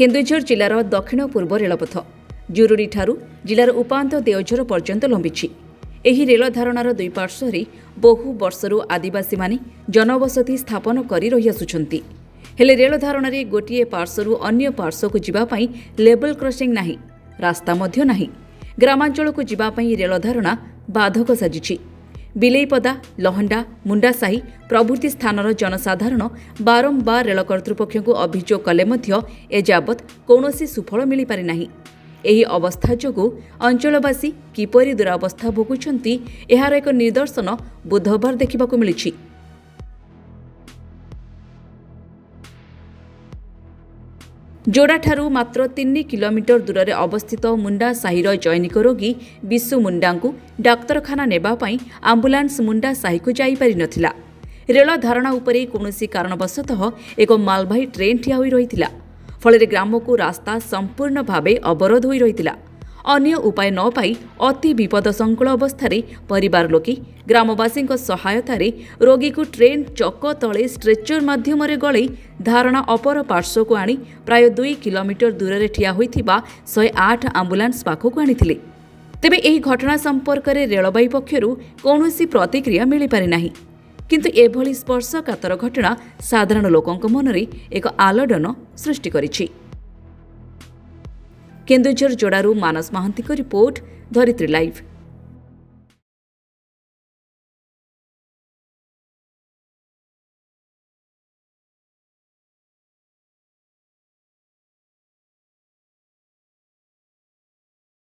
କେନ୍ଦୁଝର ଜିଲ୍ଲାର ଦକ୍ଷିଣ ପୂର୍ବ ରେଳପଥ। ଜୁରୁଡ଼ିଠାରୁ ଜିଲ୍ଲାର ଉପାନ୍ତ ଦେଓଝର ପର୍ଯ୍ୟନ୍ତ ଲମ୍ବିଛି। ଏହି ରେଳ ଧାରଣାର ଦୁଇ ପାର୍ଶ୍ୱରେ ବହୁ ବର୍ଷରୁ ଆଦିବାସୀମାନେ ଜନବସତି ସ୍ଥାପନ କରି ରହିଆସୁଛନ୍ତି। ହେଲେ ରେଳ ଧାରଣାରେ ଗୋଟିଏ ପାର୍ଶ୍ୱରୁ ଅନ୍ୟ ପାର୍ଶ୍ୱକୁ ଯିବା ପାଇଁ ଲେବଲ କ୍ରସିଂ ନାହିଁ ରାସ୍ତା ମଧ୍ୟ ନାହିଁ। ଗ୍ରାମାଞ୍ଚଳକୁ ଯିବା ପାଇଁ ରେଳ ଧାରଣା ବାଧକ ସାଜିଛି। ବିଲେଇପଦା ଲହଣ୍ଡା ମୁଣ୍ଡାସାହି ପ୍ରଭୃତି ସ୍ଥାନର ଜନସାଧାରଣ ବାରମ୍ବାର ରେଳ କର୍ତ୍ତୃପକ୍ଷଙ୍କୁ ଅଭିଯୋଗ କଲେ ମଧ୍ୟ ଏଯାବତ୍ କୌଣସି ସୁଫଳ ମିଳିପାରିନାହିଁ ଏହି ଅବସ୍ଥା ଯୋଗୁଁ ଅଞ୍ଚଳବାସୀ କିପରି ଦୁରାବସ୍ଥା ଭୋଗୁଛନ୍ତି ଏହାର ଏକ ନିଦର୍ଶନ ବୁଧବାର ଦେଖିବାକୁ ମିଳିଛି। ଯୋଡ଼ାଠାରୁ ମାତ୍ର ତିନି କିଲୋମିଟର ଦୂରରେ ଅବସ୍ଥିତ ମୁଣ୍ଡା ସାହିର ଜୈନିକ ରୋଗୀ ବିଶୁ ମୁଣ୍ଡାଙ୍କୁ ଡାକ୍ତରଖାନା ନେବା ପାଇଁ ଆମ୍ବୁଲାନ୍ସ ମୁଣ୍ଡା ସାହିକୁ ଯାଇପାରିନଥିଲା ରେଳ ଧାରଣା ଉପରେ କୌଣସି କାରଣବଶତଃ ଏକ ମାଲବାହୀ ଟ୍ରେନ୍ ଠିଆ ହୋଇ ରହିଥିଲା। ଫଳରେ ଗ୍ରାମକୁ ରାସ୍ତା ସମ୍ପୂର୍ଣ୍ଣ ଭାବେ ଅବରୋଧ ହୋଇ ରହିଥିଲା। ଅନ୍ୟ ଉପାୟ ନ ପାଇ ଅତି ବିପଦସଙ୍କୁଳ ଅବସ୍ଥାରେ ପରିବାର ଲୋକେ ଗ୍ରାମବାସୀଙ୍କ ସହାୟତାରେ ରୋଗୀକୁ ଟ୍ରେନ୍ ଚକ ତଳେ ଷ୍ଟ୍ରେଚର ମାଧ୍ୟମରେ ଗଳେଇ ଧାରଣା ଅପର ପାର୍ଶ୍ୱକୁ ଆଣି ପ୍ରାୟ ଦୁଇ କିଲୋମିଟର ଦୂରରେ ଠିଆ ହୋଇଥିବା ଶହେ ଆଠ ଆମ୍ବୁଲାନ୍ସ ପାଖକୁ ଆଣିଥିଲେ। ତେବେ ଏହି ଘଟଣା ସମ୍ପର୍କରେ ରେଳବାଇ ପକ୍ଷରୁ କୌଣସି ପ୍ରତିକ୍ରିୟା ମିଳିପାରିନାହିଁ। କିନ୍ତୁ ଏଭଳି ସ୍ପର୍ଶକାତର ଘଟଣା ସାଧାରଣ ଲୋକଙ୍କ ମନରେ ଏକ ଆଲୋଡ଼ନ ସୃଷ୍ଟି କରିଛି। କେନ୍ଦୁଝର ଯୋଡ଼ାରୁ ମାନସ ମହାନ୍ତିଙ୍କ ରିପୋର୍ଟ ଧରିତ୍ରୀ ଲାଇଭ୍